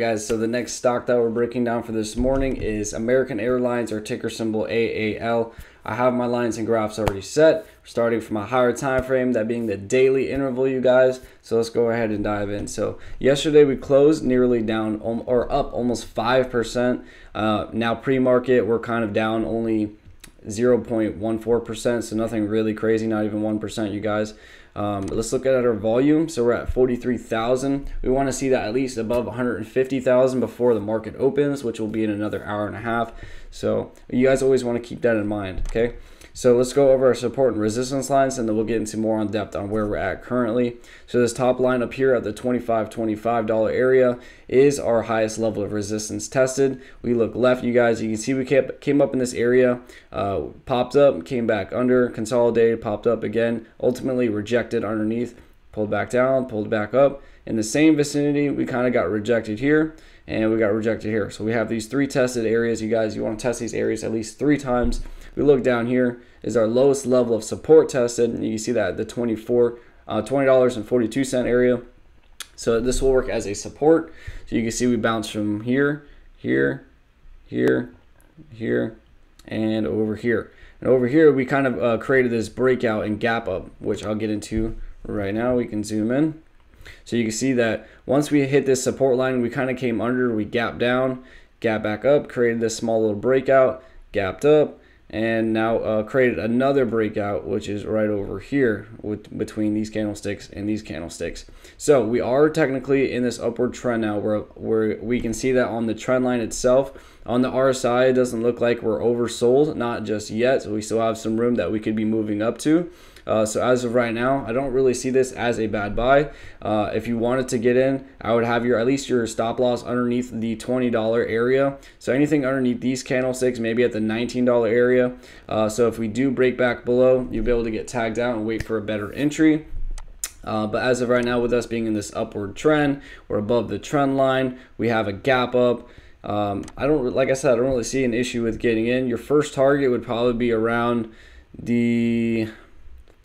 Guys, so the next stock that we're breaking down for this morning is American Airlines or ticker symbol AAL. I have my lines and graphs already set, starting from a higher time frame, that being the daily interval, you guys. So let's go ahead and dive in. So yesterday we closed nearly down or up almost 5%. Uh, now pre-market, we're kind of down only 0.14%, so nothing really crazy, not even 1%, you guys. Um, let's look at our volume. So we're at 43,000. We want to see that at least above 150,000 before the market opens, which will be in another hour and a half. So you guys always want to keep that in mind, okay? So let's go over our support and resistance lines and then we'll get into more on depth on where we're at currently. So this top line up here at the $25, $25 area is our highest level of resistance tested. We look left, you guys, you can see we came up in this area, uh, popped up, came back under, consolidated, popped up again, ultimately rejected underneath, pulled back down, pulled back up. In the same vicinity, we kind of got rejected here and we got rejected here. So we have these three tested areas. You guys, you want to test these areas at least three times. We look down here is our lowest level of support tested. And you see that the 24, uh, $20.42 area. So this will work as a support. So you can see we bounce from here, here, here, here, and over here. And over here, we kind of uh, created this breakout and gap up, which I'll get into right now. We can zoom in. So you can see that once we hit this support line, we kind of came under, we gapped down, gap back up, created this small little breakout, gapped up, and now uh, created another breakout which is right over here with between these candlesticks and these candlesticks. So we are technically in this upward trend now where, where we can see that on the trend line itself on the RSI it doesn't look like we're oversold not just yet. So we still have some room that we could be moving up to uh, so as of right now, I don't really see this as a bad buy. Uh, if you wanted to get in, I would have your at least your stop loss underneath the $20 area. So anything underneath these candlesticks, maybe at the $19 area. Uh, so if we do break back below, you'll be able to get tagged out and wait for a better entry. Uh, but as of right now, with us being in this upward trend, we're above the trend line. We have a gap up. Um, I don't, like I said, I don't really see an issue with getting in. Your first target would probably be around the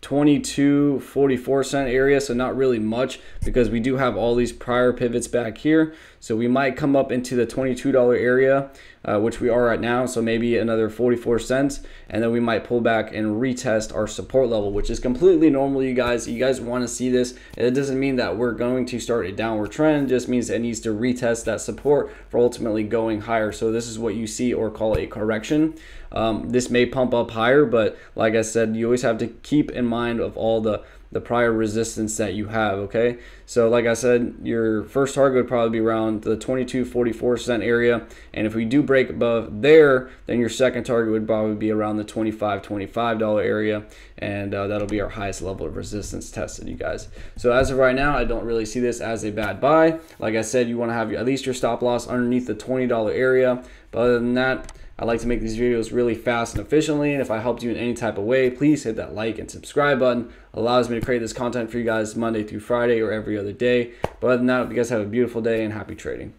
22 44 cent area so not really much because we do have all these prior pivots back here. So we might come up into the $22 area uh, which we are at now so maybe another 44 cents. And then we might pull back and retest our support level which is completely normal you guys. You guys want to see this. It doesn't mean that we're going to start a downward trend it just means it needs to retest that support for ultimately going higher. So this is what you see or call a correction. Um, this may pump up higher, but like I said, you always have to keep in mind of all the the prior resistance that you have okay? So like i said your first target would probably be around the 22 44 cent area and if we do break above there then your second target would probably be around the 25 25 dollar area and uh, that'll be our highest level of resistance tested you guys. So as of right now i don't really see this as a bad buy. Like i said you want to have at least your stop loss underneath the 20 dollar area but other than that I like to make these videos really fast and efficiently, and if I helped you in any type of way, please hit that like and subscribe button. Allows me to create this content for you guys Monday through Friday or every other day. But other than that, you guys have a beautiful day and happy trading.